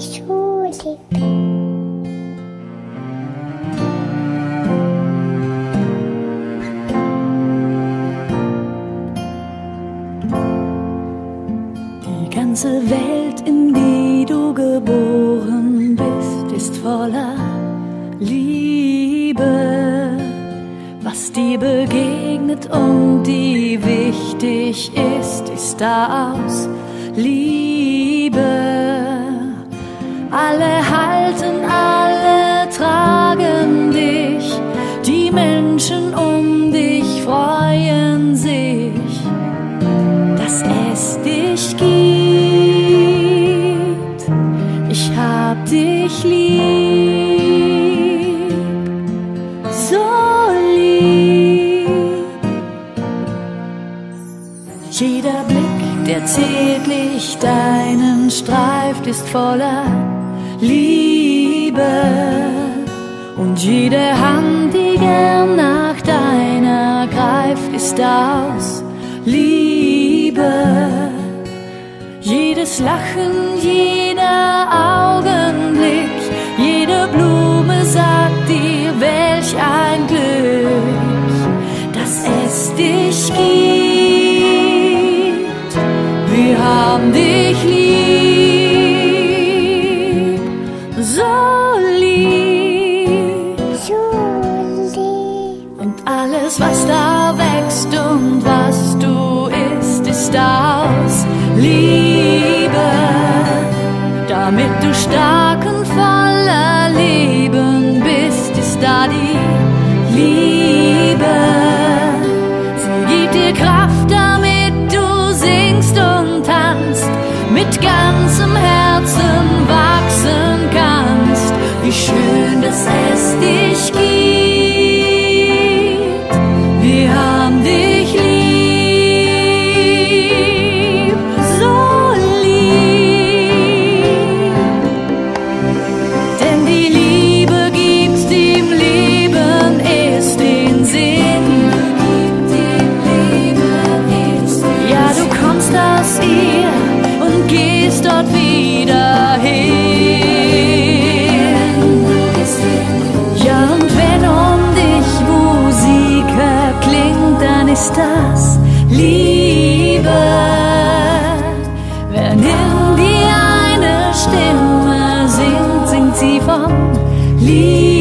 so lieb. Die ganze Welt, in die du geboren bist, ist voller Liebe. Was dir begegnet und die wichtig ist, ist da aus Liebe. Alle halten, alle tragen dich, die Menschen um dich freuen sich dass es dich gibt. Ich hab dich lieb, so lieb. Jeder Blick, der zärtlich deinen streift, ist voller Liebe. Und jede Hand, die gern nach deiner greift, ist aus Liebe. Jedes Lachen, jeder Augenblick, jede Blume sagt dir, welch ein Glück, dass es dich gibt. Wir haben dich so lieb. Und alles, was da wächst und ist das Liebe. Wenn in dir eine Stimme singt, singt sie von Liebe.